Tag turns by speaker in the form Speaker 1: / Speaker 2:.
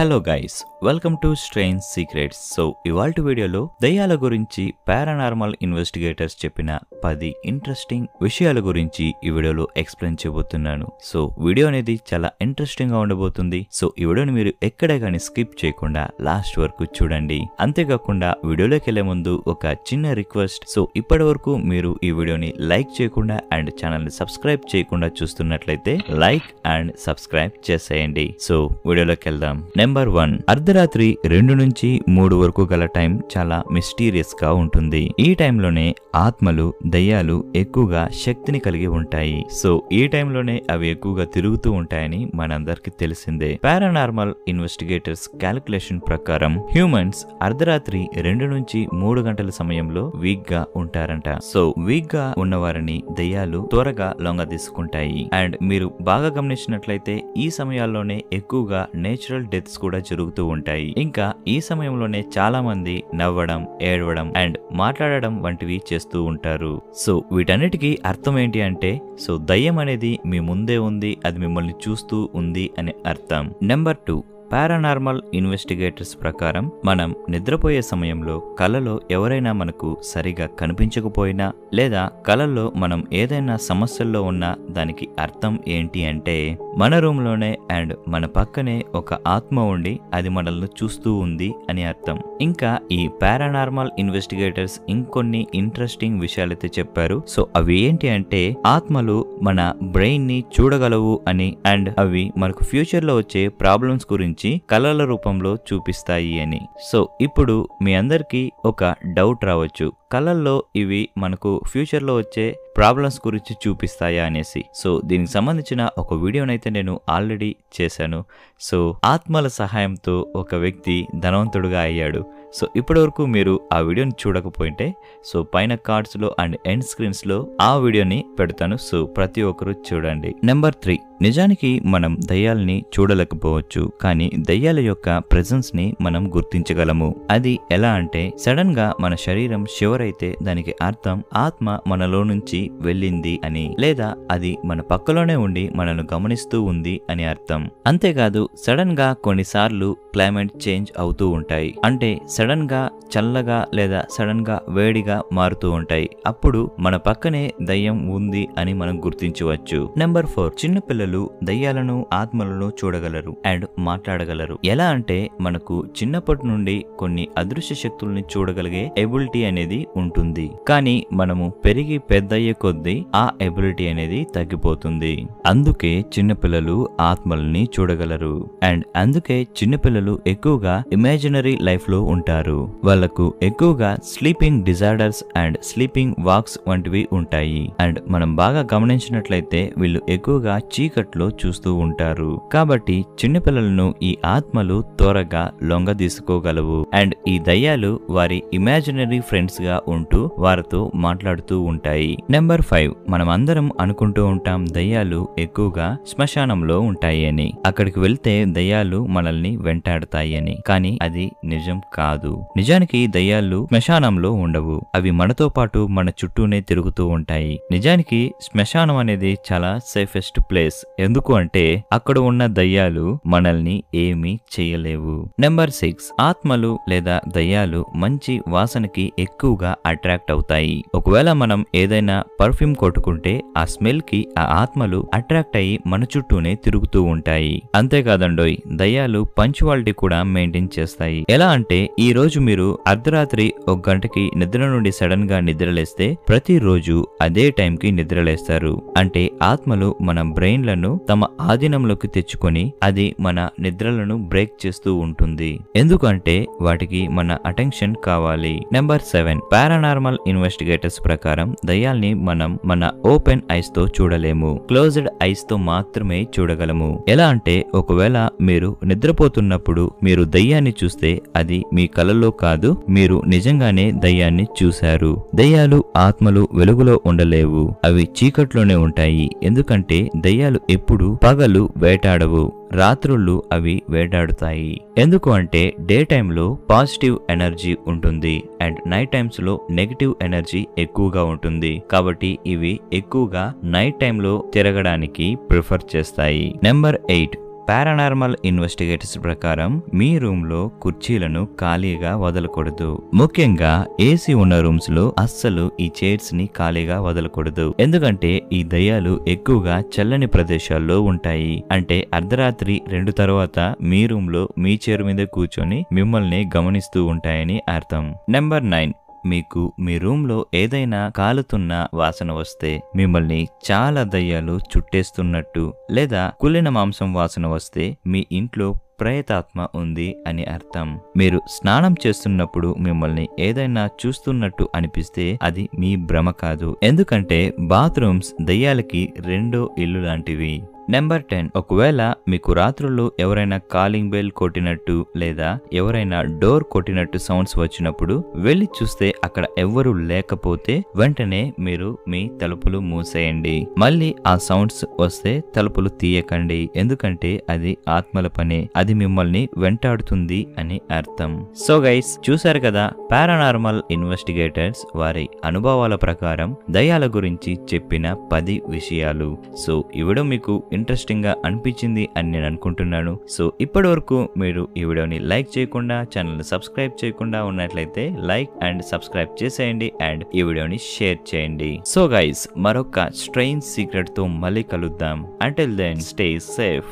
Speaker 1: Hello guys welcome to strange secrets so ఇవాళ వీడియోలో దయ్యాల గురించి పారానార్మల్ ఇన్వెస్టిగేటర్స్ చెప్పిన పది ఇంట్రెస్టింగ్ విషయాల గురించి ఈ వీడియోలో ఎక్స్ప్లెయిన్ చేయబోతున్నాను. సో వీడియో అనేది చాలా ఇంట్రెస్టింగ్గా ఉండబోతుంది. సో ఈ వీడియోని మీరు ఎక్కడ కానీ స్కిప్ చేయకుండా లాస్ట్ వరకు చూడండి. అంతేకాకుండా వీడియోలోకి వెళ్ళే ముందు ఒక చిన్న రిక్వెస్ట్ సో ఇప్పటి వరకు మీరు ఈ వీడియోని లైక్ చేయకుండా అండ్ ఛానల్ని సబ్స్క్రైబ్ చేయకుండా చూస్తున్నట్లయితే లైక్ అండ్ సబ్స్క్రైబ్ చేసేయండి. సో వీడియోలోకి వెళ్దాం. నెంబర్ వన్ అర్ధరాత్రి రెండు నుంచి మూడు వరకు గల టైం చాలా మిస్టీరియస్గా ఉంటుంది. ఈ టైంలోనే ఆత్మలు దయ్యాలు ఎక్కువగా శక్తిని కలిగి ఉంటాయి. సో ఈ టైంలోనే అవి ఎక్కువగా తిరుగుతూ ఉంటాయని మనందరికి తెలిసిందే. పారానార్మల్ ఇన్వెస్టిగేటర్స్ క్యాలిక్యులేషన్ ప్రకారం హ్యూమన్స్ అర్ధరాత్రి రెండు నుంచి మూడు గంటల సమయంలో వీక్గా ఉంటారంట. సో వీక్గా ఉన్నవారిని దయ్యాలు త్వరగా లొంగ తీసుకుంటాయి. అండ్ మీరు బాగా గమనించినట్లయితే ఈ సమయాల్లోనే ఎక్కువగా నేచురల్ డెత్ డెత్స్ కూడా జరుగుతూ ఉంటాయి. ఇంకా ఈ సమయంలోనే చాలా మంది నవ్వడం ఏడవడం అండ్ మాట్లాడడం వంటివి చేస్తూ ఉంటారు. సో వీటన్నిటికీ అర్థం ఏంటి అంటే సో దయ్యం అనేది మీ ముందే ఉంది అది మిమ్మల్ని చూస్తూ ఉంది అనే అర్థం. నెంబర్ టూ పారానార్మల్ ఇన్వెస్టిగేటర్స్ ప్రకారం మనం నిద్రపోయే సమయంలో కలలో ఎవరైనా మనకు సరిగా కనిపించకపోయినా లేదా కలలో మనం ఏదైనా సమస్యల్లో ఉన్నా దానికి అర్థం ఏంటి అంటే మన రూమ్లోనే అండ్ మన పక్కనే ఒక ఆత్మ ఉండి అది మనల్ని చూస్తూ ఉంది అని అర్థం. ఇంకా ఈ పారానార్మల్ ఇన్వెస్టిగేటర్స్ ఇంకొన్ని ఇంట్రెస్టింగ్ విషయాలైతే చెప్పారు. సో అవి ఏంటి అంటే ఆత్మలు మన బ్రెయిన్ని చూడగలవు అని అండ్ అవి మనకు ఫ్యూచర్లో వచ్చే ప్రాబ్లమ్స్ గురించి కళల రూపంలో చూపిస్తాయి అని. సో ఇప్పుడు మీ అందరికీ ఒక డౌట్ రావచ్చు. కళల్లో ఇవి మనకు ఫ్యూచర్లో వచ్చే ప్రాబ్లమ్స్ గురించి చూపిస్తాయా అనేసి. సో దీనికి సంబంధించిన ఒక వీడియోనైతే నేను ఆల్రెడీ చేశాను. సో ఆత్మల సహాయంతో ఒక వ్యక్తి ధనవంతుడుగా అయ్యాడు. సో ఇప్పటివరకు మీరు ఆ వీడియోని చూడకపోయింటే సో పైన కార్డ్స్లో అండ్ ఎండ్ స్క్రీన్స్లో ఆ వీడియోని పెడతాను. సో ప్రతి ఒక్కరూ చూడండి. Number three. నిజానికి మనం దయ్యాల్ని చూడలేకపోవచ్చు కానీ దయ్యాల యొక్క ప్రెజెన్స్ని మనం గుర్తించగలము. అది ఎలా అంటే సడన్గా మన శరీరం షివర్ అయితే దానికి అర్థం ఆత్మ మనలో నుంచి వెళ్ళింది అని లేదా అది మన పక్కలోనే ఉండి మనను గమనిస్తూ ఉంది అని అర్థం. అంతేకాదు సడన్గా కొన్నిసార్లు క్లైమేట్ చేంజ్ అవుతూ ఉంటాయి. అంటే సడన్గా చల్లగా లేదా సడన్గా వేడిగా మారుతూ ఉంటాయి. అప్పుడు మన పక్కనే దయ్యం ఉంది అని మనం గుర్తించవచ్చు. నెంబర్ ఫోర్ చిన్న పిల్లలు దయ్యాలను ఆత్మలను చూడగలరు అండ్ మాట్లాడగలరు. ఎలా అంటే మనకు చిన్నప్పటి నుండి కొన్ని అదృశ్య శక్తుల్ని చూడగలిగే ఎబిలిటీ అనేది ఉంటుంది. కానీ మనము పెరిగి పెద్దయ్యే కొద్దీ ఆ ఎబిలిటీ అనేది తగ్గిపోతుంది. అందుకే చిన్నపిల్లలు ఆత్మల్ని చూడగలరు. అండ్ అందుకే చిన్నపిల్లలు ఎక్కువగా ఇమాజినరీ లైఫ్లో ఉంటారు. వాళ్ళకు ఎక్కువగా sleeping disorders and sleeping walks వంటివి ఉంటాయి. అండ్ మనం బాగా గమనించినట్లయితే వీళ్ళు ఎక్కువగా చీకట్లో చూస్తూ ఉంటారు. కాబట్టి చిన్నపిల్లలను ఈ ఆత్మలు త్వరగా లొంగ తీసుకోగలవు అండ్ ఈ దయ్యాలు వారి ఇమాజినరీ ఫ్రెండ్స్గా ఉంటూ వారితో మాట్లాడుతూ ఉంటాయి. నెంబర్ ఫైవ్ మనం అందరం అనుకుంటూ ఉంటాం దయ్యాలు ఎక్కువగా శ్మశానంలో ఉంటాయి అని అక్కడికి వెళ్తే దయ్యాలు మనల్ని వెంటాడతాయి అని కానీ అది నిజం కాదు. నిజానికి దయ్యాలు శ్మశానంలో ఉండవు. అవి మనతో పాటు మన చుట్టూనే తిరుగుతూ ఉంటాయి. నిజానికి శ్మశానం అనేది చాలా సేఫెస్ట్ ప్లేస్ ఎందుకు అంటే అక్కడ ఉన్న దయ్యాలు మనల్ని ఏమీ చేయలేవు. నెంబర్ సిక్స్ ఆత్మలు లేదా దయ్యాలు మంచి వాసనకి ఎక్కువగా అట్రాక్ట్ అవుతాయి. ఒకవేళ మనం ఏదైనా పర్ఫ్యూమ్ కొట్టుకుంటే ఆ స్మెల్కి ఆ ఆత్మలు అట్రాక్ట్ అయ్యి మన చుట్టూనే తిరుగుతూ ఉంటాయి. అంతేకాదండోయ్ దయ్యాలు పంచువాలిటీ కూడా మెయింటైన్ చేస్తాయి. ఎలా అంటే ఈ రోజు మీరు అర్ధరాత్రి ఒక గంటకి నిద్ర నుండి సడన్గా నిద్రలేస్తే ప్రతిరోజు అదే టైంకి నిద్రలేస్తారు. అంటే ఆత్మలు మన బ్రెయిన్లను తమ ఆధీనంలోకి తెచ్చుకొని అది మన నిద్రలను బ్రేక్ చేస్తూ ఉంటుంది. ఎందుకంటే వాటికి మన అటెన్షన్ కావాలి. నెంబర్ సెవెన్ పారానార్మల్ ఇన్వెస్టిగేటర్స్ ప్రకారం దయ్యాల్ని మనం మన ఓపెన్ ఐస్తో చూడలేము. క్లోజ్డ్ ఐస్తో మాత్రమే చూడగలము. ఎలా అంటే ఒకవేళ మీరు నిద్రపోతున్నప్పుడు మీరు దయ్యాన్ని చూస్తే అది మీ కలలో కాదు మీరు నిజంగానే దయ్యాన్ని చూశారు. దయ్యాలు ఆత్మలు వెలుగులో ఉండలేవు. అవి చీకట్లోనే ఉంటాయి. ఎందుకంటే దయ్యాలు ఎప్పుడు పగలు వేటాడవు. రాత్రుళ్ళు అవి వేటాడుతాయి. ఎందుకు అంటే డే టైంలో పాజిటివ్ ఎనర్జీ ఉంటుంది అండ్ నైట్ టైమ్స్లో నెగిటివ్ ఎనర్జీ ఎక్కువగా ఉంటుంది. కాబట్టి ఇవి ఎక్కువగా నైట్ టైంలో తిరగడానికి ప్రిఫర్ చేస్తాయి. నెంబర్ ఎయిట్ పారానార్మల్ ఇన్వెస్టిగేటర్స్ ప్రకారం మీ రూమ్లో కుర్చీలను ఖాళీగా వదలకూడదు. ముఖ్యంగా ఏసీ ఉన్న రూమ్స్లో అస్సలు ఈ చైర్స్ని ఖాళీగా వదలకూడదు. ఎందుకంటే ఈ దయ్యాలు ఎక్కువగా చల్లని ప్రదేశాల్లో ఉంటాయి. అంటే అర్ధరాత్రి రెండు తర్వాత మీ రూమ్లో మీ చైర్ మీద కూర్చొని మిమ్మల్ని గమనిస్తూ ఉంటాయని అర్థం. Number nine. మీకు మీ రూమ్లో ఏదైనా కాలుతున్న వాసన వస్తే మిమ్మల్ని చాలా దయ్యాలు చుట్టేస్తున్నట్టు లేదా కుళ్ళిన మాంసం వాసన వస్తే మీ ఇంట్లో ప్రేతాత్మ ఉంది అని అర్థం. మీరు స్నానం చేస్తున్నప్పుడు మిమ్మల్ని ఏదైనా చూస్తున్నట్టు అనిపిస్తే అది మీ భ్రమ కాదు. ఎందుకంటే బాత్రూమ్స్ దయ్యాలకి రెండో ఇల్లు లాంటివి. నెంబర్ టెన్ ఒకవేళ మీకు రాత్రులు ఎవరైనా కాలింగ్ బెల్ కొట్టినట్టు లేదా ఎవరైనా డోర్ కొట్టినట్టు సౌండ్స్ వచ్చినప్పుడు వెళ్ళి చూస్తే అక్కడ ఎవ్వరూ లేకపోతే వెంటనే మీరు మీ తలుపులు మూసేయండి. మళ్ళీ ఆ సౌండ్స్ వస్తే తలుపులు తీయకండి. ఎందుకంటే అది ఆత్మల పని అది మిమ్మల్ని వెంటాడుతుంది అని అర్థం. సో గైస్ చూశారు కదా పారానార్మల్ ఇన్వెస్టిగేటర్స్ వారి అనుభవాల ప్రకారం దయాల గురించి చెప్పిన పది విషయాలు. సో ఈ మీకు ఇంట్రెస్టింగ్గా అనిపించింది అని నేను అనుకుంటున్నాను. సో ఇప్పటి వరకు మీరు ఈ వీడియోని లైక్ చేయకుండా ఛానల్ సబ్స్క్రైబ్ చేయకుండా ఉన్నట్లయితే లైక్ అండ్ సబ్స్క్రైబ్ చేసేయండి అండ్ ఈ వీడియోని షేర్ చేయండి. సో గైస్ మరొక స్ట్రెయిన్ సీక్రెట్తో మళ్ళీ కలుద్దాం. Until then stay safe